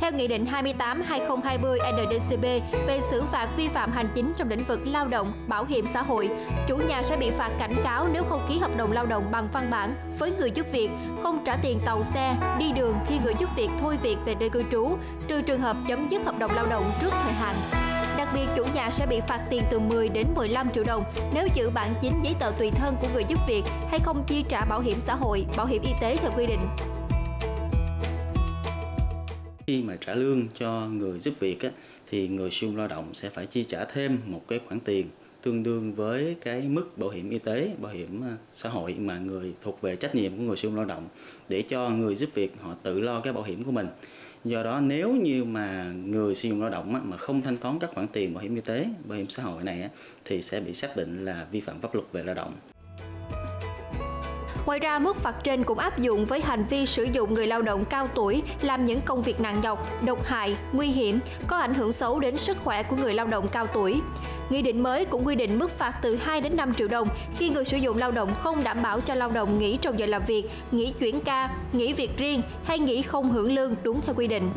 Theo Nghị định 28-2020-NDCB về xử phạt vi phạm hành chính trong lĩnh vực lao động, bảo hiểm xã hội, chủ nhà sẽ bị phạt cảnh cáo nếu không ký hợp đồng lao động bằng văn bản với người giúp việc, không trả tiền tàu xe, đi đường khi người giúp việc thôi việc về nơi cư trú, trừ trường hợp chấm dứt hợp đồng lao động trước thời hạn. Đặc biệt, chủ nhà sẽ bị phạt tiền từ 10 đến 15 triệu đồng nếu giữ bản chính giấy tờ tùy thân của người giúp việc hay không chi trả bảo hiểm xã hội, bảo hiểm y tế theo quy định. Khi mà trả lương cho người giúp việc á, thì người sử dụng lao động sẽ phải chi trả thêm một cái khoản tiền tương đương với cái mức bảo hiểm y tế, bảo hiểm à, xã hội mà người thuộc về trách nhiệm của người sử dụng lao động để cho người giúp việc họ tự lo cái bảo hiểm của mình. Do đó nếu như mà người sử dụng lao động mà không thanh toán các khoản tiền bảo hiểm y tế, bảo hiểm xã hội này thì sẽ bị xác định là vi phạm pháp luật về lao động. Ngoài ra, mức phạt trên cũng áp dụng với hành vi sử dụng người lao động cao tuổi làm những công việc nặng nhọc, độc hại, nguy hiểm, có ảnh hưởng xấu đến sức khỏe của người lao động cao tuổi. Nghị định mới cũng quy định mức phạt từ 2 đến 5 triệu đồng khi người sử dụng lao động không đảm bảo cho lao động nghỉ trong giờ làm việc, nghỉ chuyển ca, nghỉ việc riêng hay nghỉ không hưởng lương đúng theo quy định.